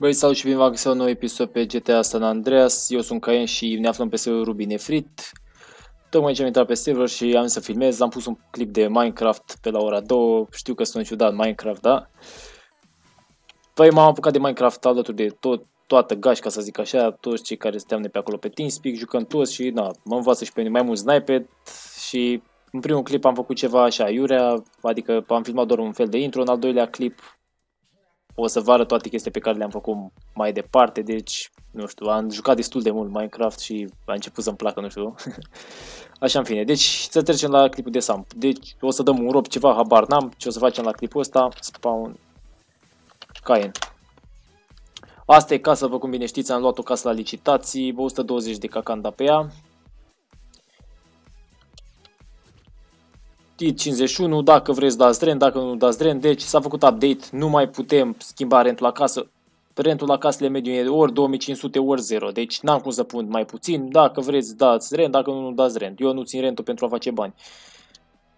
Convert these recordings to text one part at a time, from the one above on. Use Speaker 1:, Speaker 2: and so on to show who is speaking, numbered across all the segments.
Speaker 1: Băi, salut și bine v-am găsit la un nou episod pe GTA San Andreas. Eu sunt Caen și ne aflăm pe serverul Binefrit. Tocmai ce am intrat pe server și am să filmez. Am pus un clip de Minecraft pe la ora 2. Știu că sunt ciudat Minecraft, da? Păi m-am apucat de Minecraft alături de tot, toată gașca, să zic așa, toți cei care stăteam de pe acolo pe TeamSpeak, jucăm toți și na, mă învață și pe mine mai mult sniper și în primul clip am făcut ceva așa iurea, adică am filmat doar un fel de intro, în al doilea clip o să vă arăt toate chestii pe care le-am făcut mai departe, deci, nu știu, am jucat destul de mult Minecraft și a început să-mi placă, nu știu. Așa în fine, deci să trecem la clipul de Samp. Deci o să dăm un rob ceva, habar n-am, ce o să facem la clipul ăsta, spawn Caen. Asta e casa, vă cum bine știți, am luat o casă la licitații, 120 de cacanda pe ea. T51, dacă vreți dați rent, dacă nu dați rent, deci s-a făcut update, nu mai putem schimba rentul la casă. Rentul la casele mediu e ori 2500 ori 0, deci n-am cum să pun mai puțin, dacă vreți dați rent, dacă nu, nu dați rent. Eu nu țin rentul pentru a face bani.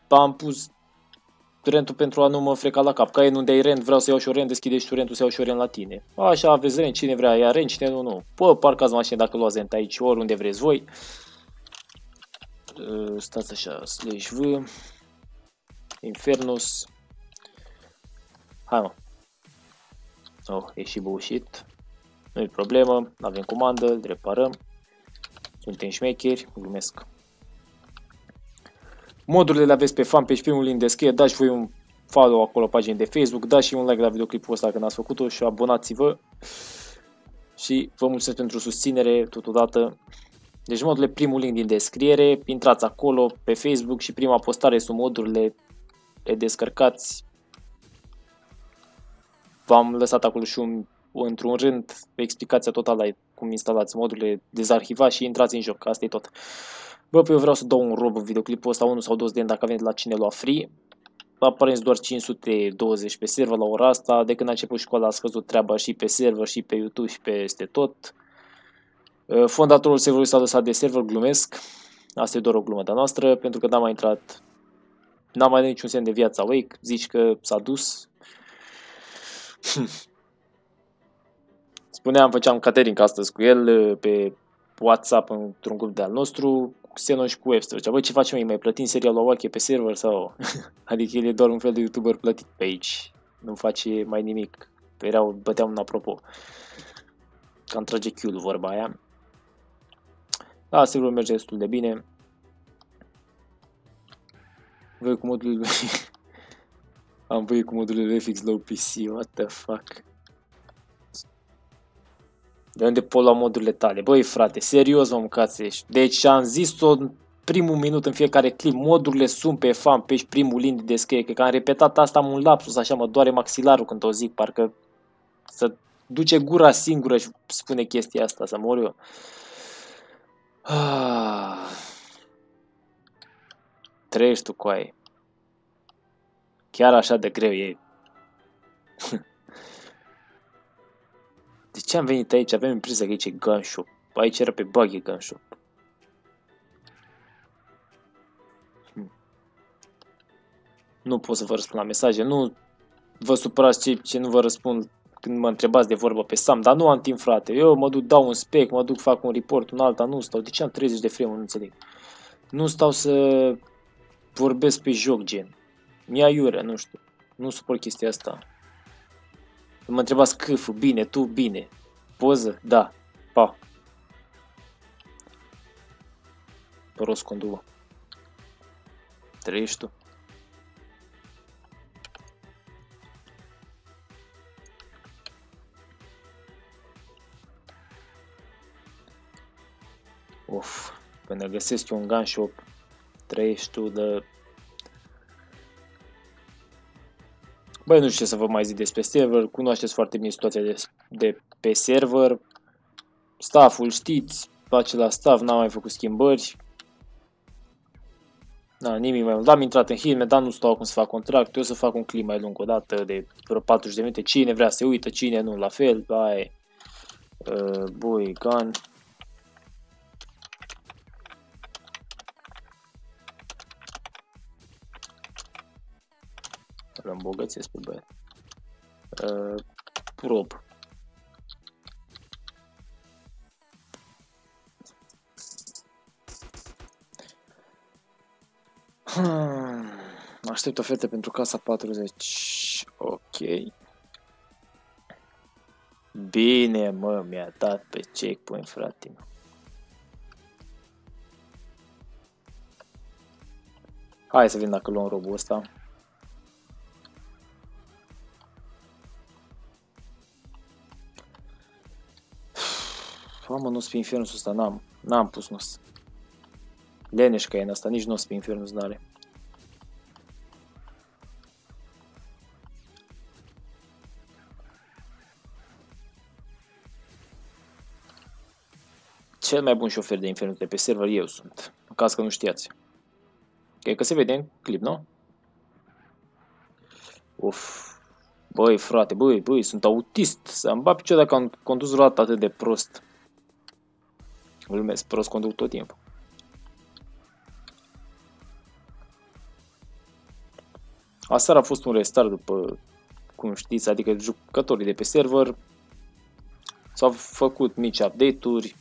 Speaker 1: Am pus rentul pentru a nu mă freca la cap. Ca e unde ai rent, vreau să iau și o rent, deschide și tu rentul să iau și o rent la tine. Așa aveți rent, cine vrea ia rent, cine nu, nu. Pă, parcați mașini dacă luați rent aici, oriunde vreți voi. Stați așa, slash v. Infernus. Hai mă. Oh, e și bullshit. Nu-i problemă, avem comandă, îl reparăm. Suntem șmecheri, glumesc. Modurile le aveți pe fanpage, primul link de scrie, dați voi un follow acolo pagini de Facebook, dați și un like la videoclipul ăsta când ați făcut-o și abonați-vă. Și vă mulțumesc pentru susținere totodată. Deci modurile, primul link din descriere, intrați acolo pe Facebook și prima postare sunt modurile le descărcați. V-am lăsat acolo și un, într-un rând explicația totală cum instalați modurile, dezarhivați și intrați în joc. Asta e tot. Bă, pe eu vreau să dau un rob în videoclipul ăsta, 1 sau 2 de dacă avem de la cine lua free. Aparent doar 520 pe server la ora asta. De când a început școala a scăzut treaba și pe server, și pe YouTube, și peste tot. Fondatorul serverului s-a lăsat de server, glumesc. Asta e doar o glumă de noastră, pentru că n-am mai intrat N-am mai niciun semn de viața Wake, zici că s-a dus. Spuneam, făceam catering astăzi cu el pe WhatsApp într-un grup de al nostru, cu Xenon și cu Webster. Zicea, băi, ce facem, îi mai plătim serial la Wake pe server sau... adică el e doar un fel de YouTuber plătit pe aici. Nu face mai nimic. Erau, băteam un apropo. Cam trage Q vorba aia. Da, sigur merge destul de bine. Voi cu modul Am voi cu modul FX low PC, what the fuck. De unde pot lua modurile tale? Băi frate, serios mă mâncați Deci am zis-o primul minut în fiecare clip, modurile sunt pe fanpage, primul link de descriere, că am repetat asta am un lapsus, așa mă doare maxilarul când o zic, parcă să duce gura singură și spune chestia asta, să mor eu. Ah. Trăiești tu cu aia. Chiar așa de greu e. De ce am venit aici? Avem impresia că aici e gun shop. Aici era pe buggy gun shop. Hmm. Nu pot să vă răspund la mesaje. Nu vă supărați ce, ce nu vă răspund când mă întrebați de vorbă pe Sam, dar nu am timp, frate. Eu mă duc, dau un spec, mă duc, fac un report, un alta, nu stau. De ce am 30 de frame nu înțeleg. Nu stau să vorbesc pe joc, gen. Mi-a iurea, nu știu. Nu suport chestia asta. Mă întrebați câful, bine, tu, bine. Poză? Da. Pa. Păros conduă. Trăiești tu? Uf, până găsesc un gun shop, trăiești tu de Băi, nu știu ce să vă mai zic despre server, cunoașteți foarte bine situația de, de pe server, stafful știți, place la staff, n-am mai făcut schimbări, da, nimic mai mult. Am intrat în Hilme, dar nu stau acum să fac contract. Eu să fac un clip mai lung o dată de vreo 40 de minute. Cine vrea să uită, cine nu, la fel. Hai. Uh, bui, gun. îl îmbogățesc pe băiat. Uh, rob. Hmm. Aștept oferte pentru casa 40. Ok. Bine, mă, mi-a dat pe checkpoint, frate. Hai să vedem dacă luăm robul ăsta. Mamă, nu pe infernul ăsta, n-am, n-am pus nos. Leneș că e în asta, nici nu o să pe infernul n-are. Cel mai bun șofer de infernul de pe server eu sunt, în caz că nu știați. Cred că se vede în clip, nu? Uf. Băi, frate, băi, băi, sunt autist. Să-mi bat picior dacă am condus vreodată atât de prost. Glumesc, prost conduc tot timpul. Aseară a fost un restart după, cum știți, adică jucătorii de pe server s-au făcut mici update-uri.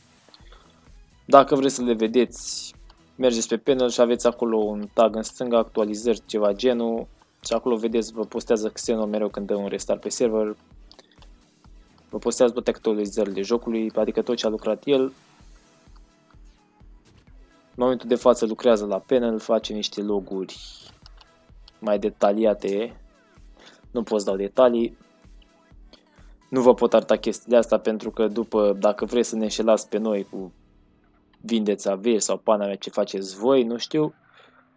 Speaker 1: Dacă vreți să le vedeți, mergeți pe panel și aveți acolo un tag în stânga, actualizări, ceva genul și acolo vedeți, vă postează Xenon mereu când dă un restart pe server. Vă postează toate actualizările jocului, adică tot ce a lucrat el. În momentul de față lucrează la panel, face niște loguri mai detaliate. Nu pot să dau detalii. Nu vă pot arăta chestiile astea pentru că după, dacă vreți să ne înșelați pe noi cu vindeți averi sau pana mea ce faceți voi, nu știu,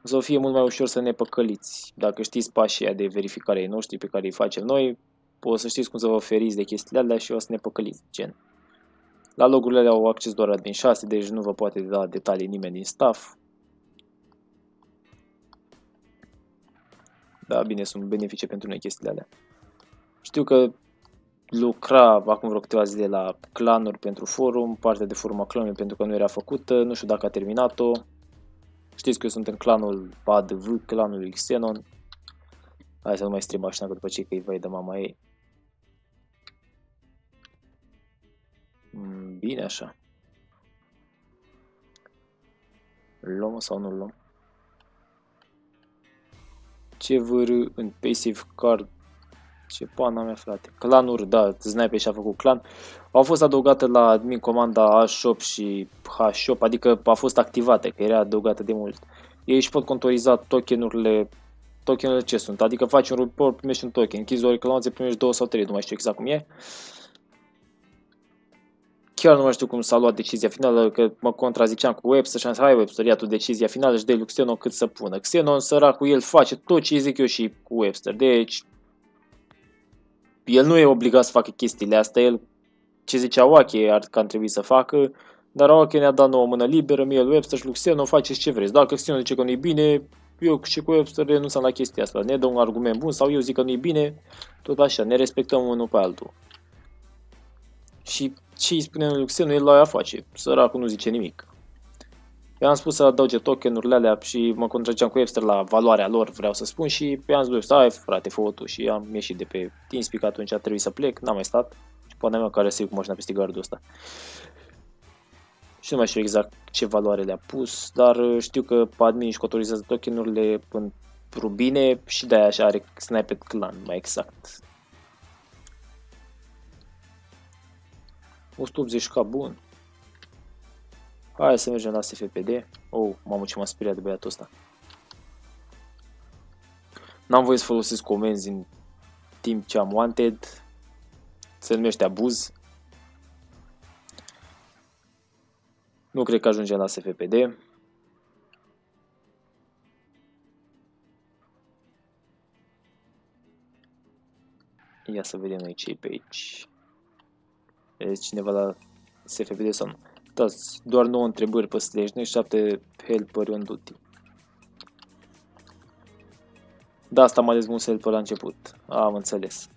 Speaker 1: o să fie mult mai ușor să ne păcăliți. Dacă știți pașii de verificare ai noștri pe care îi facem noi, o să știți cum să vă feriți de chestiile alea și o să ne păcăliți, gen. La logurile alea au acces doar admin 6, deci nu vă poate da detalii nimeni din staff. Da, bine, sunt benefice pentru noi chestiile alea. Știu că lucra acum vreo câteva zile la clanuri pentru forum, partea de forum a clanului pentru că nu era făcută, nu știu dacă a terminat-o. Știți că eu sunt în clanul ADV, clanul lui Xenon. Hai să nu mai stream mașina că după ce că îi vai de mama ei. Bine așa. Luăm sau nu luăm? Ce văr în Passive Card ce pana mea, frate. Clanuri, da, Sniper și-a făcut clan. Au fost adăugate la admin comanda A-Shop și H-Shop, adică a fost activate, că era adăugată de mult. Ei își pot contoriza tokenurile tokenurile ce sunt, adică faci un report, primești un token, închizi o reclamație, primești două sau trei, nu mai știu exact cum e. Chiar nu mai știu cum s-a luat decizia finală, că mă contraziceam cu Webster și am zis, hai Webster, ia tu decizia finală și dă lui Xenon cât să pună. Xenon, săracul, el face tot ce zic eu și cu Webster, deci el nu e obligat să facă chestiile astea, el ce zicea Oache ar că ar trebui să facă, dar Oache ne-a dat nouă mână liberă, mie Webster și lui nu faceți ce vreți. Dacă Xeno zice că nu e bine, eu și cu Webster renunțăm la chestia asta. Ne dă un argument bun sau eu zic că nu e bine, tot așa, ne respectăm unul pe altul. Și ce îi spune lui Xeno, el la aia face. Săracul nu zice nimic. I-am spus să adauge tokenurile alea și mă contrageam cu Webster la valoarea lor, vreau să spun, și i-am spus, stai frate, fă tu și am ieșit de pe TeamSpeak atunci a trebuit să plec, n-am mai stat și poate mea care să cu mașina peste gardul ăsta. Și nu mai știu exact ce valoare le-a pus, dar știu că pe admin își cotorizează tokenurile pentru bine și de-aia așa are Sniper Clan, mai exact. 180k bun. Hai să mergem la SFPD. Oh, mamă ce m-a speriat de băiatul ăsta. N-am voie să folosesc comenzi în timp ce am wanted. Se numește abuz. Nu cred că ajungem la SFPD. Ia să vedem noi ce pe aici. E cineva la SFPD sau nu? dați doar 9 întrebări pe slash, nu 7 helper on duty. Da, asta am ales un helper la început. Am înțeles.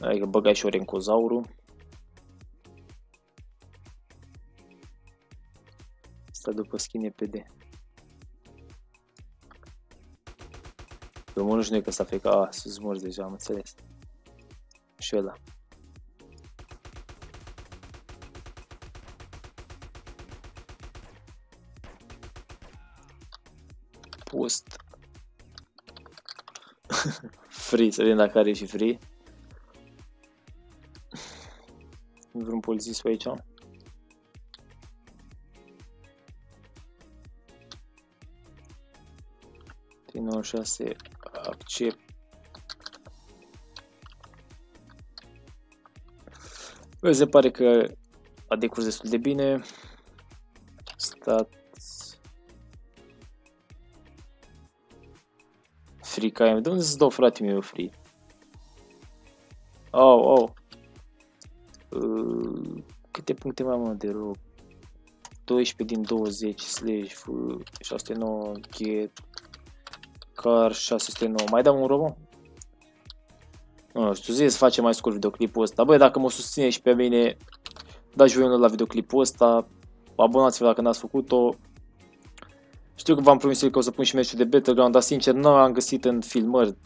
Speaker 1: Adică băgai și orencozaurul. Asta după skin PD. Pe unul nu că s-a fecat, a, sus morți deja, am înțeles. Și ăla. Post. free, să vedem dacă are și free. Vreun polițist pe aici? Din 96 accept Bă, se pare că a decurs destul de bine. Stat Free KM. De unde să dau frate meu free? Oh, oh. Uh, câte puncte mai am de rog? 12 din 20 slash 609 get car 609. Mai dăm un robot? Nu știu, zi să facem mai scurt videoclipul ăsta. Băi, dacă mă susține și pe mine, dați voi la videoclipul ăsta. Abonați-vă dacă n-ați făcut-o. Știu că v-am promis că o să pun și meciul de Battleground, dar sincer nu am găsit în filmări.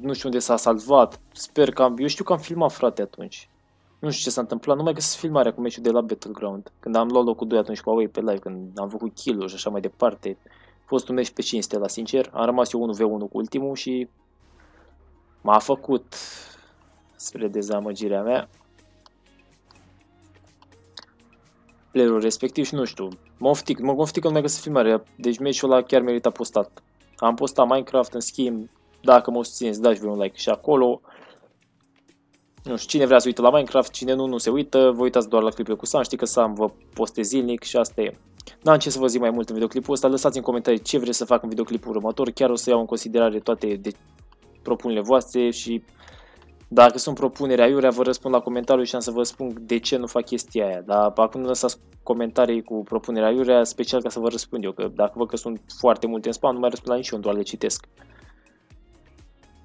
Speaker 1: Nu știu unde s-a salvat. Sper că am... Eu știu că am filmat, frate, atunci. Nu știu ce s-a întâmplat, nu mai găsesc filmarea cu meciul de la Battleground. Când am luat locul 2 atunci cu Away pe live, când am făcut kill și așa mai departe. A fost un meci pe cinste, la sincer. Am rămas eu 1v1 cu ultimul și m-a făcut spre dezamăgirea mea. Playerul respectiv și nu știu, mă oftic, mă oftic că nu mai găsesc filmarea, deci meciul ăla chiar merita postat. Am postat Minecraft, în schimb, dacă mă susțineți, dați voi un like și acolo. Nu știu, cine vrea să uită la Minecraft, cine nu, nu se uită, vă uitați doar la clipul cu Sam, știi că Sam vă poste zilnic și asta e. N-am ce să vă zic mai mult în videoclipul ăsta, lăsați în comentarii ce vreți să fac în videoclipul următor, chiar o să iau în considerare toate de propunerile voastre și dacă sunt propuneri aiurea, vă răspund la comentariu și am să vă spun de ce nu fac chestia aia. Dar acum nu lăsați comentarii cu propunerea aiurea, special ca să vă răspund eu, că dacă văd că sunt foarte multe în spam, nu mai răspund la niciun, doar le citesc.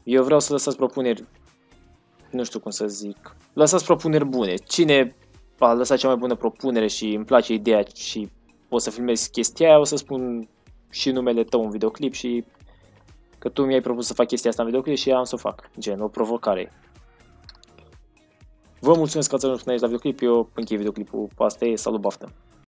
Speaker 1: Eu vreau să lăsați propuneri, nu știu cum să zic, lăsați propuneri bune. Cine a lăsat cea mai bună propunere și îmi place ideea și o să filmez chestia aia, o să spun și numele tău în videoclip și că tu mi-ai propus să fac chestia asta în videoclip și am să o fac, gen, o provocare. Vă mulțumesc că ați ajuns până aici la videoclip, eu închei videoclipul, asta e, salut, baftă!